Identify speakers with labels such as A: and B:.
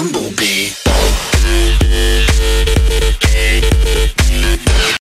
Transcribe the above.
A: Bumblebee.